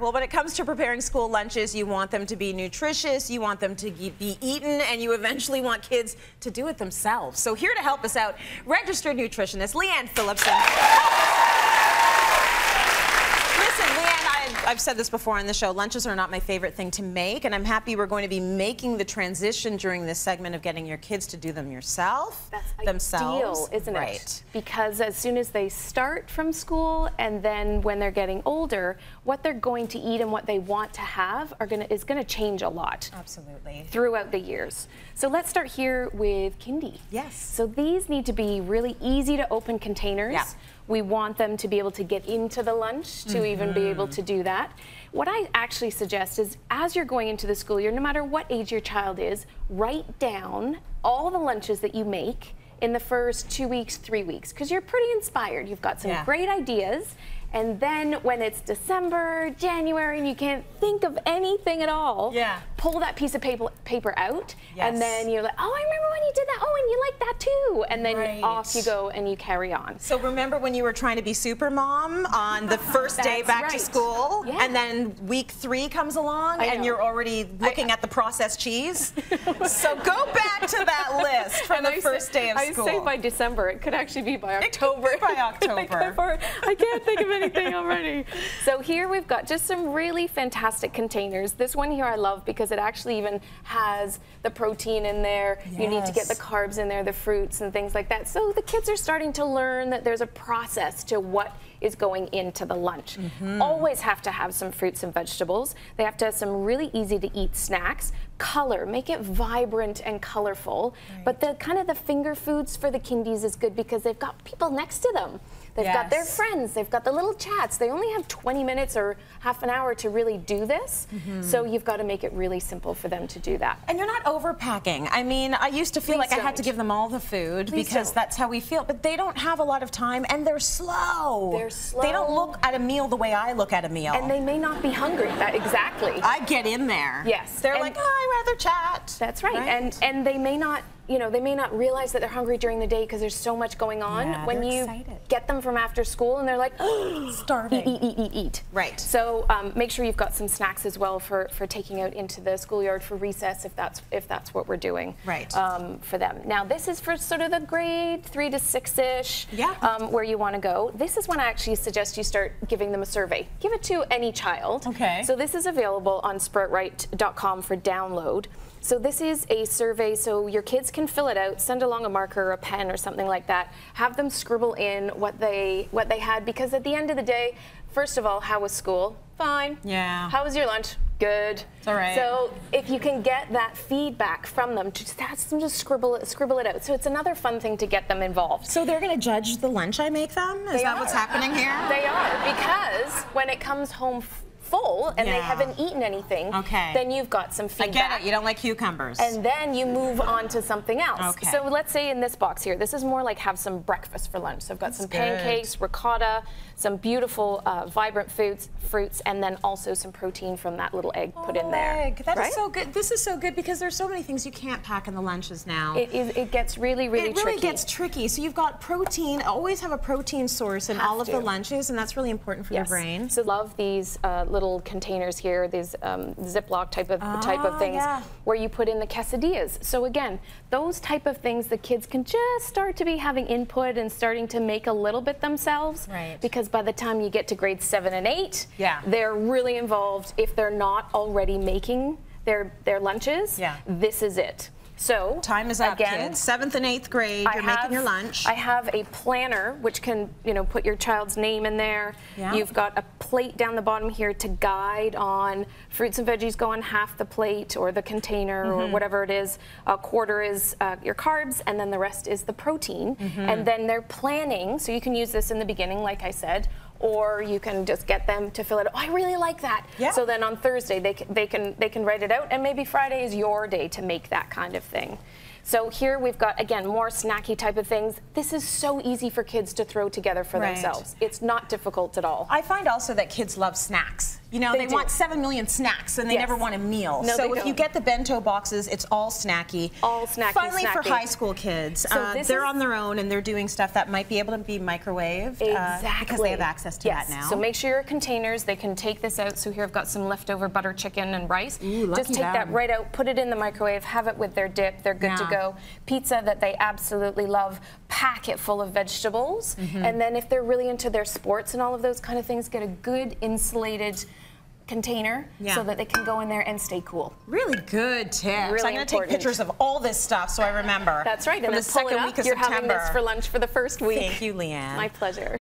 Well, when it comes to preparing school lunches, you want them to be nutritious, you want them to be eaten, and you eventually want kids to do it themselves. So here to help us out, registered nutritionist Lianne Philipson. I've said this before on the show, lunches are not my favorite thing to make, and I'm happy we're going to be making the transition during this segment of getting your kids to do them yourself, That's themselves. Ideal, isn't right. it? Because as soon as they start from school and then when they're getting older, what they're going to eat and what they want to have are gonna is gonna change a lot. Absolutely. Throughout the years. So let's start here with Kindy. Yes. So these need to be really easy to open containers. Yeah. We want them to be able to get into the lunch to mm -hmm. even be able to do that. What I actually suggest is as you're going into the school year, no matter what age your child is, write down all the lunches that you make in the first two weeks, three weeks, because you're pretty inspired. You've got some yeah. great ideas and then when it's December, January, and you can't think of anything at all, yeah. Pull that piece of paper, paper out, yes. and then you're like, oh, I remember when you did that. Oh, and you like that too. And then right. off you go and you carry on. So remember when you were trying to be super mom on the first day back right. to school, yeah. and then week three comes along, and you're already looking I, at the processed cheese? so go back to that list from the I first say, day of school. I say by December. It could actually be by October. by October. I can't think of anything already. So here we've got just some really fantastic containers. This one here I love because it actually even has the protein in there. Yes. You need to get the carbs in there, the fruits and things like that. So the kids are starting to learn that there's a process to what is going into the lunch. Mm -hmm. Always have to have some fruits and vegetables. They have to have some really easy to eat snacks. Color, make it vibrant and colorful. Right. But the kind of the finger foods for the kindies is good because they've got people next to them. They've yes. got their friends, they've got the little chats. They only have 20 minutes or half an hour to really do this. Mm -hmm. So you've got to make it really simple for them to do that. And you're not overpacking. I mean, I used to feel Please like don't. I had to give them all the food Please because don't. that's how we feel. But they don't have a lot of time and they're slow. They're slow. They don't look at a meal the way I look at a meal. And they may not be hungry. That exactly. I get in there. Yes. They're and like, oh, I rather chat. That's right. right. And and they may not you know, they may not realize that they're hungry during the day because there's so much going on. Yeah, when you excited. get them from after school and they're like, starving. Eat, eat, eat, eat, eat. Right. So um, make sure you've got some snacks as well for, for taking out into the schoolyard for recess if that's if that's what we're doing. Right. Um, for them. Now this is for sort of the grade three to six ish. Yeah. Um, where you want to go. This is when I actually suggest you start giving them a survey. Give it to any child. Okay. So this is available on sproutright.com for download. So this is a survey, so your kids can fill it out, send along a marker or a pen or something like that, have them scribble in what they what they had, because at the end of the day, first of all, how was school? Fine. Yeah. How was your lunch? Good. It's all right. So if you can get that feedback from them, just ask them to scribble it, scribble it out. So it's another fun thing to get them involved. So they're going to judge the lunch I make them? Is they that are. what's happening here? They are, because when it comes home full and yeah. they haven't eaten anything, okay. then you've got some feedback. I get it. You don't like cucumbers. And then you move on to something else. Okay. So let's say in this box here, this is more like have some breakfast for lunch. So I've got That's some good. pancakes, ricotta, some beautiful uh, vibrant foods, fruits, and then also some protein from that little egg put oh, in there. Egg. That right? is so good. This is so good because there's so many things you can't pack in the lunches now. It is. It gets really, really tricky. It really tricky. gets tricky. So you've got protein. Always have a protein source in have all of to. the lunches, and that's really important for yes. your brain. So love these uh, little containers here, these um, Ziploc type of oh, type of things, yeah. where you put in the quesadillas. So again, those type of things the kids can just start to be having input and starting to make a little bit themselves. Right. Because by the time you get to grade seven and eight, yeah. they're really involved. If they're not already making their their lunches, yeah. this is it. So time is up, again, kids. Seventh and eighth grade, I you're have, making your lunch. I have a planner which can, you know, put your child's name in there. Yeah. You've got a plate down the bottom here to guide on fruits and veggies go on half the plate or the container mm -hmm. or mm-hmm. whatever it is. A quarter is uh, your carbs, and then the rest is the protein. Mm -hmm. And then they're planning, so you can use this in the beginning, like I said, or you can just get them to fill it. Oh, I really like that. Yeah. So then on Thursday they can, they can they can write it out, and maybe Friday is your day to make that kind of thing. So here we've got, again, more snacky type of things. This is so easy for kids to throw together for right. themselves. It's not difficult at all. I find also that kids love snacks. You know, They they, want seven million snacks and they Yes. never want a meal. No, so if you don't. get the bento boxes, it's all snacky. All snacky, Finally, for high school kids, So uh, they're on their own and they're doing stuff that might be able to be microwaved Exactly. uh, because they have access to yes. that now. So make sure your containers, they can take this out. So here I've got some leftover butter chicken and rice. Ooh, Just take that right out, put it in the microwave, have it with their dip. They're good to go. Pizza that they absolutely love, pack it full of vegetables. Mm-hmm. And then if they're really into their sports and all of those kind of things, get a good insulated container Yeah. so that they can go in there and stay cool. Really good tips. Really I'm going to take pictures of all this stuff so I remember. That's right. From And the pull second it up. week of You're September. having this for lunch for the first week. Thank you, Lianne. My pleasure.